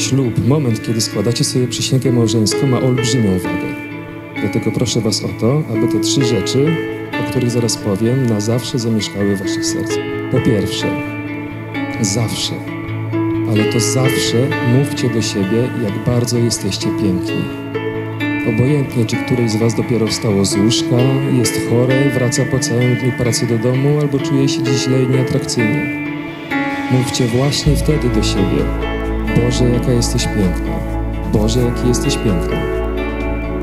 Ślub, moment, kiedy składacie sobie przysięgę małżeńską, ma olbrzymią wagę. Dlatego proszę Was o to, aby te trzy rzeczy, o których zaraz powiem, na zawsze zamieszkały w Waszych sercach. Po pierwsze, zawsze, ale to zawsze mówcie do siebie, jak bardzo jesteście piękni. Obojętnie, czy któreś z Was dopiero wstało z łóżka, jest chore, wraca po całym dniu pracy do domu, albo czuje się dziś źle i nieatrakcyjnie. Mówcie właśnie wtedy do siebie: Boże, jaka jesteś piękna. Boże, jaki jesteś piękny.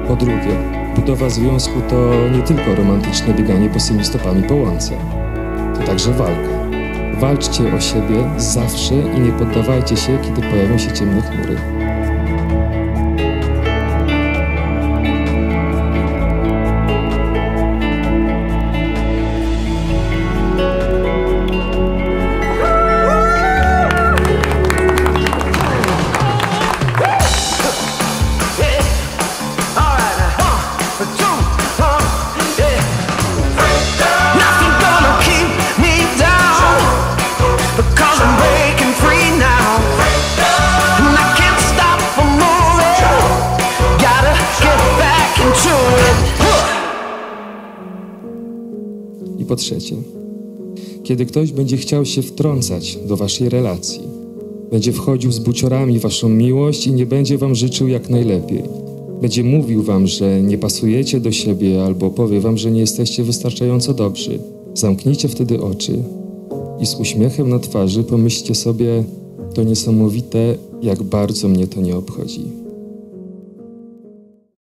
Po drugie, budowa związku to nie tylko romantyczne bieganie bosymi stopami po łące. To także walka. Walczcie o siebie zawsze i nie poddawajcie się, kiedy pojawią się ciemne chmury. Po trzecie, kiedy ktoś będzie chciał się wtrącać do waszej relacji, będzie wchodził z buciorami waszą miłość i nie będzie wam życzył jak najlepiej. Będzie mówił wam, że nie pasujecie do siebie albo powie wam, że nie jesteście wystarczająco dobrzy. Zamknijcie wtedy oczy i z uśmiechem na twarzy pomyślcie sobie, to niesamowite, jak bardzo mnie to nie obchodzi.